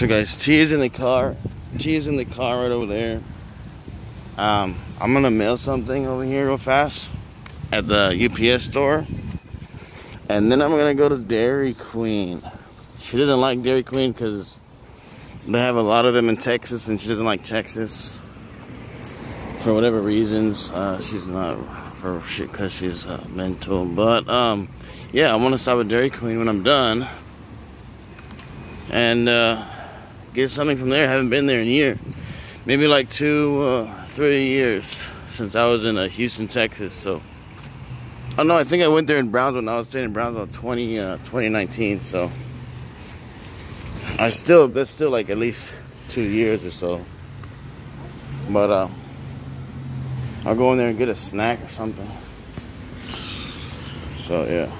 So guys, T is in the car. T is in the car right over there. Um, I'm gonna mail something over here real fast at the UPS store. And then I'm gonna go to Dairy Queen. She doesn't like Dairy Queen because they have a lot of them in Texas and she doesn't like Texas for whatever reasons. Uh, she's not for shit because she's uh, mental. But um, yeah, I want to stop at Dairy Queen when I'm done and uh, get something from there. I haven't been there in a year, maybe like two, uh, three years since I was in uh, Houston, Texas. So. I don't know. I think I went there in Brownsville. I was staying in Brownsville 20, uh, 2019. So I still that's still like at least two years or so. But uh, I'll go in there and get a snack or something. So yeah.